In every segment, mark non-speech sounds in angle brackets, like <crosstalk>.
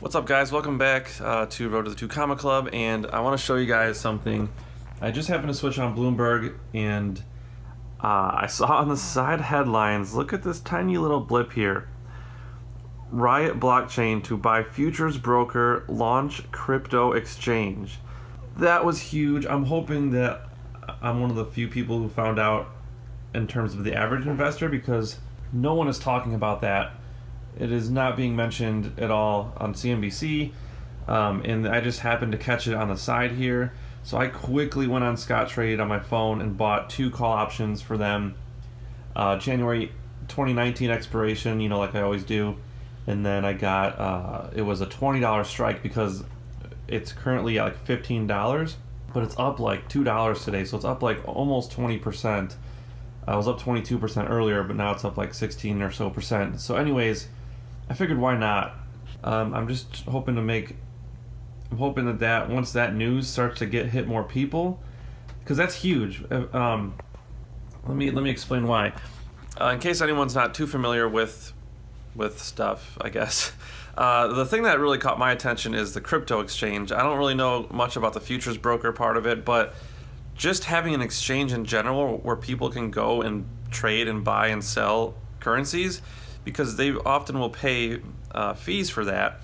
What's up guys, welcome back uh, to Road to the Two Comma Club and I want to show you guys something. I just happened to switch on Bloomberg and uh, I saw on the side headlines, look at this tiny little blip here. Riot blockchain to buy futures broker launch crypto exchange. That was huge. I'm hoping that I'm one of the few people who found out in terms of the average investor because no one is talking about that it is not being mentioned at all on CNBC, um, and I just happened to catch it on the side here. So I quickly went on Scottrade on my phone and bought two call options for them. Uh, January 2019 expiration, you know, like I always do. And then I got, uh, it was a $20 strike because it's currently like $15, but it's up like $2 today. So it's up like almost 20%. I was up 22% earlier, but now it's up like 16 or so percent. So, anyways, I figured why not. Um, I'm just hoping to make. I'm hoping that that once that news starts to get hit more people, because that's huge. Uh, um, let me let me explain why. Uh, in case anyone's not too familiar with with stuff, I guess. <laughs> Uh, the thing that really caught my attention is the crypto exchange. I don't really know much about the futures broker part of it, but just having an exchange in general where people can go and trade and buy and sell currencies because they often will pay uh, fees for that.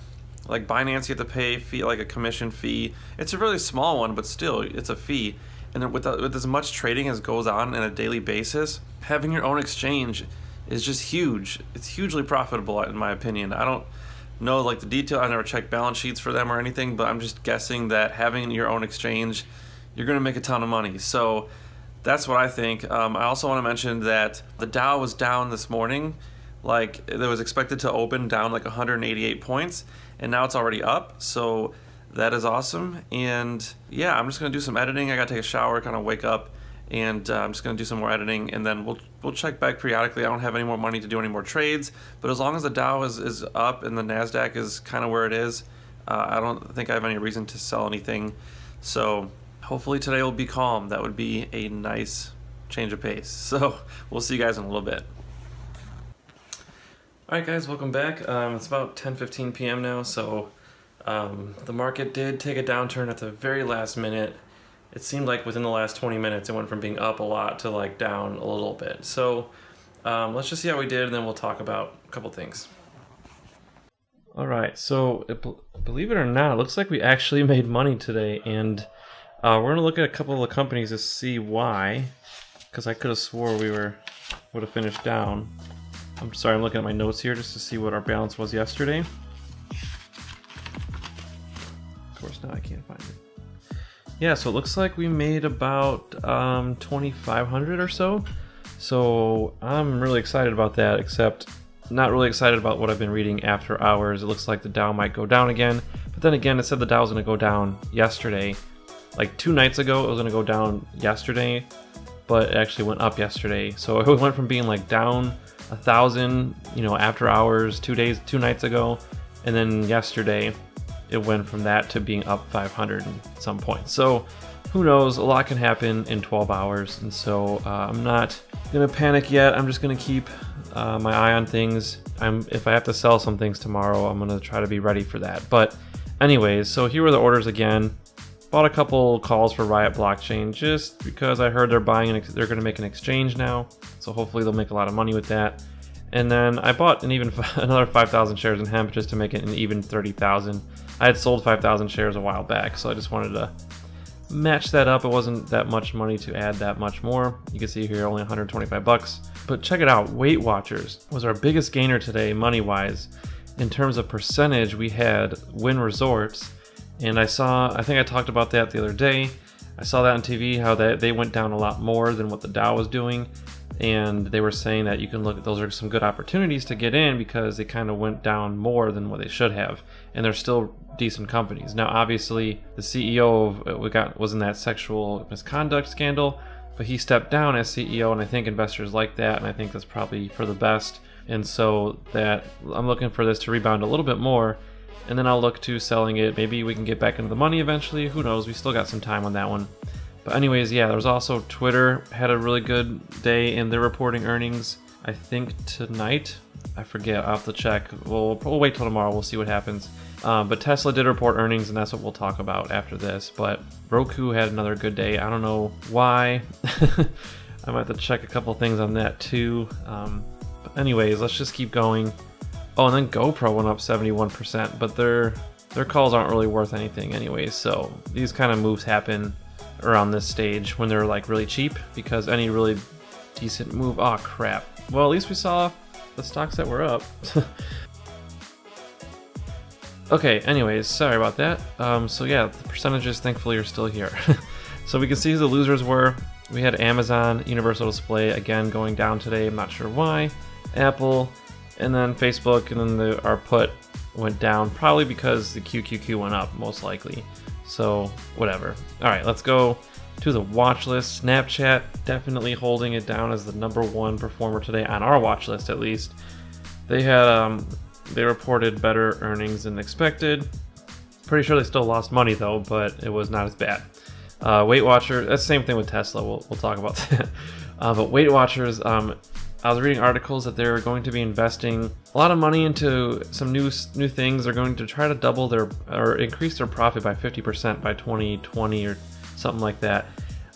Like Binance, you have to pay fee like a commission fee. It's a really small one, but still, it's a fee. And with, the, with as much trading as goes on on a daily basis, having your own exchange is just huge. It's hugely profitable, in my opinion. I don't know like the detail. I never checked balance sheets for them or anything, but I'm just guessing that having your own exchange, you're going to make a ton of money. So that's what I think. Um, I also want to mention that the Dow was down this morning like it was expected to open down like 188 points and now it's already up so that is awesome. And yeah i'm just gonna do some editing. I gotta take a shower kind of wake up and uh, i'm just gonna do some more editing and then we'll we'll check back periodically. I don't have any more money to do any more trades but as long as the dow is, is up and the nasdaq is kind of where it is uh, i don't think i have any reason to sell anything. So hopefully today will be calm. That would be a nice change of pace. <laughs> So we'll see you guys in a little bit Alright guys, welcome back. Um, it's about 10.15 p.m. now, so um, the market did take a downturn at the very last minute. It seemed like within the last 20 minutes it went from being up a lot to like down a little bit. So um, let's just see how we did and then we'll talk about a couple things. Alright, so it, believe it or not, it looks like we actually <laughs> made money today and uh, we're going to look at a couple of the companies to see why, because I could have swore we were would have finished down. I'm sorry, I'm looking at my notes here just to see what our balance was yesterday. Of course, now I can't find it. Yeah, so it looks like we made about um, 2,500 or so. So I'm really excited about that, except not really excited about what I've been reading after hours. It looks like the Dow might go down again. But then again, it said the Dow was going to go down yesterday. Like two nights ago, it was going to go down yesterday, but it actually went up yesterday. So <laughs> it went from being like down a thousand, you know, after hours, two days, two nights ago, and then yesterday it went from that to being up 500 at some point. So who knows? A lot can happen in 12 hours, and so uh, I'm not gonna panic yet. I'm just gonna keep uh, my eye on things. I'm if I have to sell some things tomorrow, I'm gonna try to be ready for that. But anyways, so here were the orders again. Bought a couple calls for Riot Blockchain just because I heard they're buying, an they're going to make an exchange now. So hopefully they'll make a lot of money with that. And then I bought an even <laughs> another 5,000 shares in hemp just to make it an even 30,000. I had sold 5,000 shares a while back, so I just wanted to match that up. It wasn't that much money to add that much more. You can see here only 125 bucks. But check it out, Weight Watchers was our biggest gainer today money-wise. In terms of percentage, we had Wynn Resorts and I saw, I think I talked about that the other day. I saw that on TV how that they went down a lot more than what the Dow was doing. And they were saying that you can look at those are some good opportunities to get in because they kind of went down more than what they should have. And they're still decent companies. Now, obviously, the CEO of uh, we got was in that sexual misconduct scandal, but he stepped down as CEO, and I think investors like that, and I think that's probably for the best. And so that I'm looking for this to rebound a little bit more and then I'll look to selling it. Maybe we can get back into the money eventually. Who knows? We still got some time on that one. But anyways, yeah, there was also Twitter had a really good day in their reporting earnings. I think tonight. I forget. I'll have to check. We'll, we'll wait till tomorrow. We'll see what happens. Uh, but Tesla did report earnings, and that's what we'll talk about after this. But Roku had another good day. I don't know why. <laughs> I might have to check a couple things on that too. Um, but anyways, let's just keep going. Oh, and then GoPro went up 71%, but their their calls aren't really worth anything anyways. So these kind of moves happen around this stage when they're like really cheap because any really decent move. Oh crap. Well, at least we saw the stocks that were up. <laughs> okay, anyways, sorry about that. Um, so yeah, the percentages thankfully are still here. <laughs> so we can see who the losers were. We had Amazon, Universal Display again going down today. I'm not sure why. Apple, and then Facebook, and then the, our put went down probably because the QQQ went up most likely. So whatever. All right, let's go to the watch list. Snapchat definitely holding it down as the number one performer today on our watch list, at least. They had um, they reported better earnings than expected. Pretty sure they still lost money though, but it was not as bad. Uh, Weight Watcher, that's the same thing with Tesla. We'll, we'll talk about <laughs> that. Uh, but Weight Watchers, um, I was reading articles that they're going to be investing a lot of money into some new new things. They're going to try to double their or increase their profit by 50% by 2020 or something like that.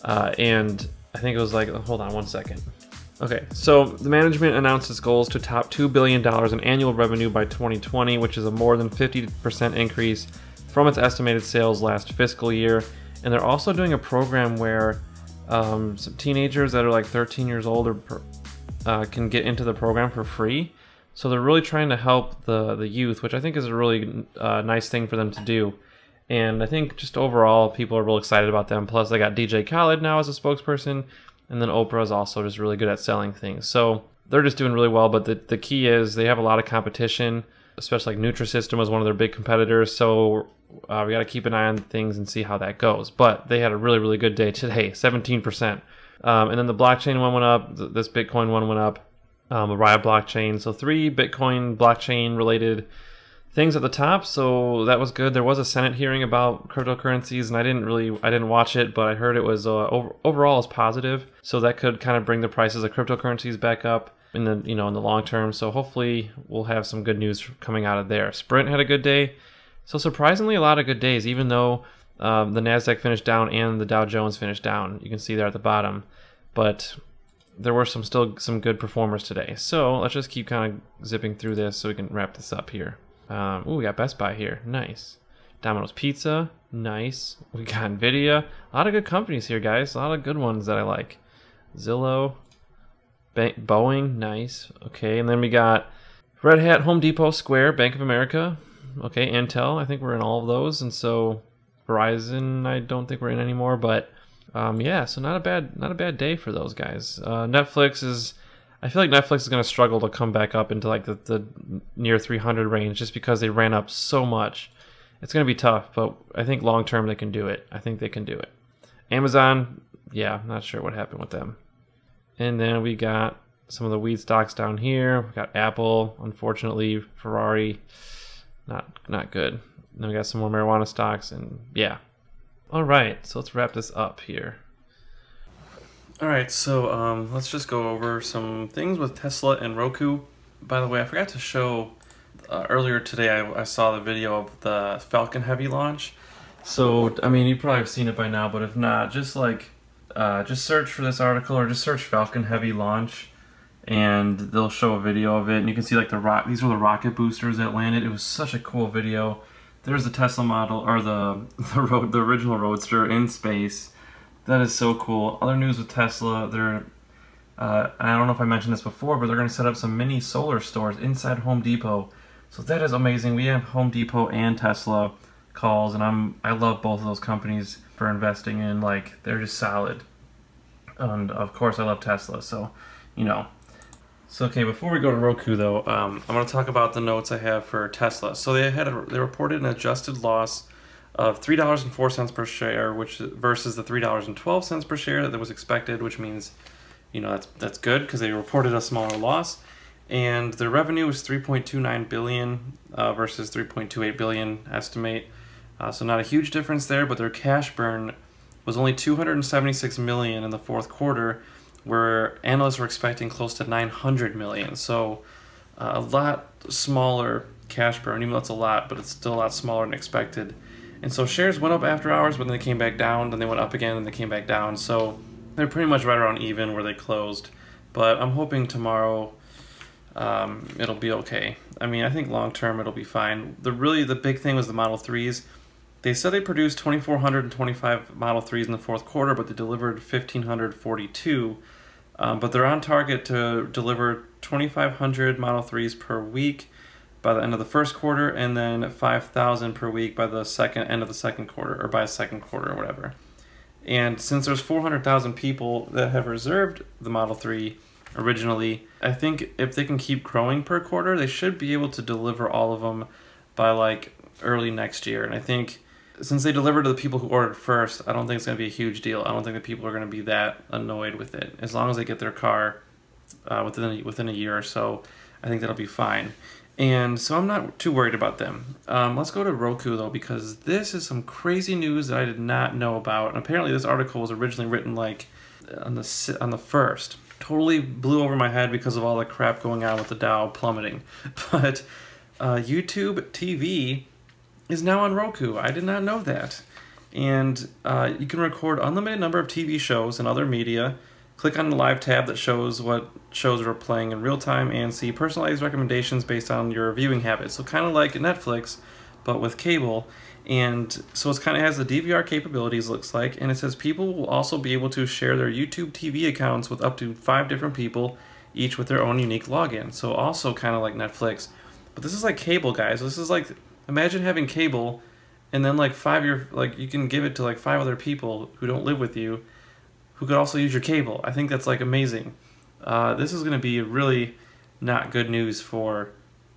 Uh, and I think it was like, hold on one second. Okay, so the management announced its goals to top $2 billion in annual revenue by 2020, which is a more than 50% increase from its estimated sales last fiscal year. And they're also doing a program where um, some teenagers that are like 13 years old or uh, can get into the program for free. So they're really trying to help the the youth, which I think is a really uh, nice thing for them to do. And I think just overall, people are real excited about them. Plus, they got DJ Khaled now as a spokesperson, and then Oprah is also just really good at selling things. So they're just doing really well. But the the key is they have a lot of competition, especially like Nutrisystem was one of their big competitors. So uh, we got to keep an eye on things and see how that goes. But they had a really really good day today, 17 percent. Um, and then the blockchain one went up. This Bitcoin one went up. Um, the Riot blockchain. So three Bitcoin blockchain related things at the top. So that was good. There was a Senate hearing about cryptocurrencies, and I didn't really, I didn't watch it, but I heard it was uh, over, overall is positive. So that could kind of bring the prices of cryptocurrencies back up in the you know in the long term. So hopefully we'll have some good news coming out of there. Sprint had a good day. So surprisingly, a lot of good days, even though um, the Nasdaq finished down and the Dow Jones finished down. You can see there at the bottom, but there were some still some good performers today. So let's just keep kind of zipping through this so we can wrap this up here. Um, ooh, we got Best Buy here, nice. Domino's Pizza, nice. <laughs> We got Nvidia, a lot of good companies here, guys. A lot of good ones that I like. Zillow, Bank, Boeing, nice. Okay, and then we got Red Hat, Home Depot, Square, Bank of America. Okay, Intel. I think we're in all of those, and so Verizon, I don't think we're in anymore, but um, yeah, so not a bad not a bad day for those guys. Uh, Netflix is, I feel like Netflix is going to struggle to come back up into like the, the near 300 range just because they ran up so much. It's going to be tough, but I think long term they can do it. I think they can do it. Amazon, yeah, not sure what happened with them. And then we got some of the weed stocks down here. We got Apple, unfortunately, Ferrari, not not good. Then we got some more marijuana stocks, and yeah. All right, so let's wrap this up here. All right, so um, let's just go over some things with Tesla and Roku. By the way, I forgot to show uh, earlier today. I, I saw the video of the Falcon Heavy launch. So I mean, you probably have seen it by now, but if not, just like uh, just search for this article or just search Falcon Heavy launch, and they'll show a video of it, and you can see like the rock. These were the rocket boosters that landed. It was such a cool video. There's the Tesla model, or the <laughs> the, road, the original Roadster in space. That is so cool. Other news with Tesla, they're, uh, I don't know if I mentioned this before, but they're going to set up some mini solar stores inside Home Depot. So that is amazing. We have Home Depot and Tesla calls, and I'm I love both of those companies for investing in. Like they're just solid. And of course, I love Tesla. So, you know, so okay, before we go to Roku though, um, I'm going to talk about the notes I have for Tesla. So they had a, they reported an adjusted loss of three dollars and four cents per share, which versus the three dollars and twelve cents per share that was expected, which means, you know, that's that's good because they reported a smaller loss, and their revenue was 3.29 billion uh, versus 3.28 billion estimate. Uh, so not a huge difference there, but their cash burn was only 276 million in the fourth quarter where analysts were expecting close to 900 million. So uh, a lot smaller cash burn, even though it's a lot, but it's still a lot smaller than expected. And so shares went up after hours, but then they came back down, then they went up again, and they came back down. So they're pretty much right around even where they closed. But I'm hoping tomorrow um, it'll be okay. I mean, I think long term it'll be fine. The really the big thing was the Model 3s. They said they produced 2,425 Model 3s in the fourth quarter, but they delivered 1,542. Um, but they're on target to deliver 2,500 Model 3s per week by the end of the first quarter, and then 5,000 per week by the second end of the second quarter, or by second quarter, or whatever. And since there's 400,000 people that have reserved the Model 3 originally, I think if they can keep growing per quarter, they should be able to deliver all of them by like early next year. And I think since they deliver to the people who ordered first, I don't think it's going to be a huge deal. I don't think that people are going to be that annoyed with it. As long as they get their car uh, within a, within a year or so, I think that'll be fine. And so I'm not too worried about them. Um, let's go to Roku though, because this is some crazy news that I did not know about. And apparently, this article was originally written like on the on the first. Totally blew over my head because of all the crap going on with the Dow plummeting. <laughs> But uh, YouTube TV is now on Roku. I did not know that. And uh, you can record unlimited number of TV shows and other media Click on the live tab that shows what shows are playing in real time and see personalized recommendations based on your viewing habits. So kind of like Netflix, but with cable. And so it kind of has the DVR capabilities looks like, and it says people will also be able to share their YouTube TV accounts with up to five different people, each with their own unique login. So also kind of like Netflix, but this is like cable, guys. This is like imagine having cable, and then like five year like you can give it to like five other people who don't live with you, who could also use your cable. I think that's like amazing. Uh, this is going to be really not good news for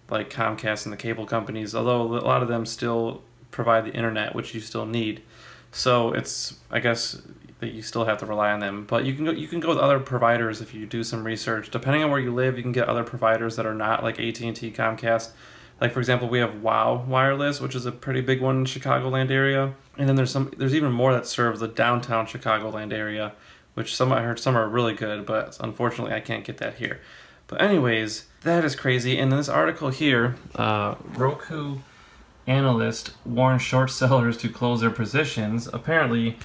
like Comcast and the cable companies, although a lot of them still provide the internet, which you still need. So it's I guess that you still have to rely on them. But you can go you can go with other providers if you do some research. Depending on where you live, you can get other providers that are not like AT and T, Comcast. Like for example, we have Wow Wireless, which is a pretty big one in Chicagoland area, and then there's some there's even more that serve the downtown Chicagoland area which some I heard some are really good, but unfortunately I can't get that here. But anyways, that is crazy. And this article here, uh, Roku analyst warns short <laughs> sellers to close their positions. Apparently,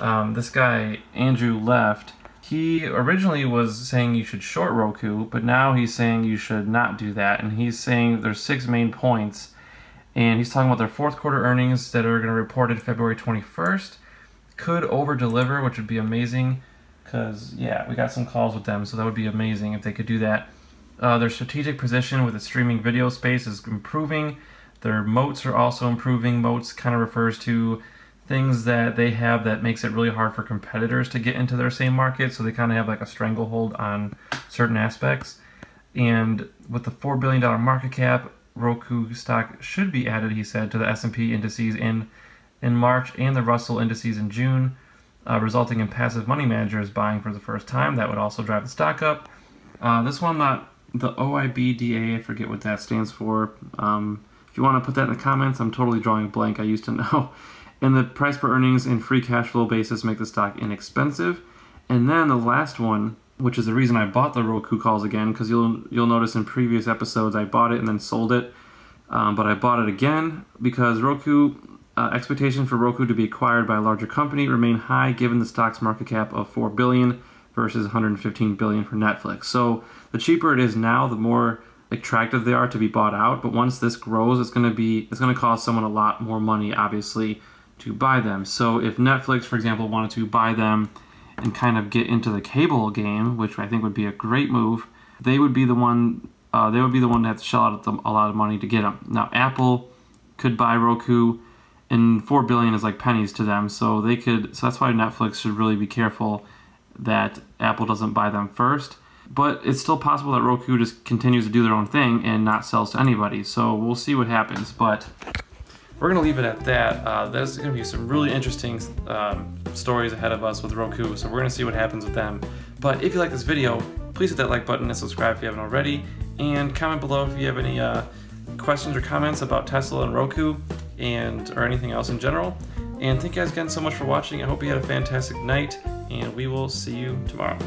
um, this guy Andrew left. He originally was saying you should short Roku, but now he's saying you should not do that. And he's saying there's six main points. And he's talking about their fourth quarter earnings that are going to reported February 21st. Could over deliver, which would be amazing because yeah, we got some calls with them, so that would be amazing if they could do that. Uh, their strategic position with the streaming video space is improving. Their moats are also improving. Moats kind of refers to things that they have that makes it really hard for competitors to get into their same market. So they kind of have like a stranglehold on certain aspects. And with the four billion dollar market cap, Roku stock should be added, he said, to the S&P indices in in March and the Russell indices in June uh, resulting in passive money managers buying for the first time. That would also drive the stock up. Uh, this one, not the OIBDA, I forget what that stands for. Um, if you want to put that in the comments, I'm totally drawing a blank. I used to <laughs> know. And the price per earnings and free cash flow basis make the stock inexpensive. And then the last one, which is the reason I bought the Roku calls again, because you'll you'll notice in previous episodes I bought it and then sold it. Um, but I bought it again because Roku uh, expectations for Roku to be acquired by a larger company remain high given the stock's market cap of 4 billion versus 115 billion for Netflix. So the cheaper it is now, the more attractive they are to be bought out. But once this grows, it's going to be it's going to cost someone a lot more money, obviously, to buy them. So if Netflix, for example, wanted to buy them and kind of get into the cable game, which I think would be a great move, they would be the one. Uh, they would be the one to have to shell out a lot of money to get them. Now Apple could buy Roku and four billion is like pennies to them. So they could. So that's why Netflix should really be careful that Apple doesn't buy them first. But it's still possible that Roku just continues to do their own thing and not sells to anybody. So we'll see what happens. But we're gonna leave it at that. Uh, there's gonna be some really interesting um, stories ahead of us with Roku. So we're gonna see what happens with them. But if you like this video, please hit that like button and subscribe if you haven't already. And comment below if you have any uh, questions or comments about Tesla and Roku and or anything else in general. And thank you guys again so much for watching. I hope you had a fantastic night, and we will see you tomorrow.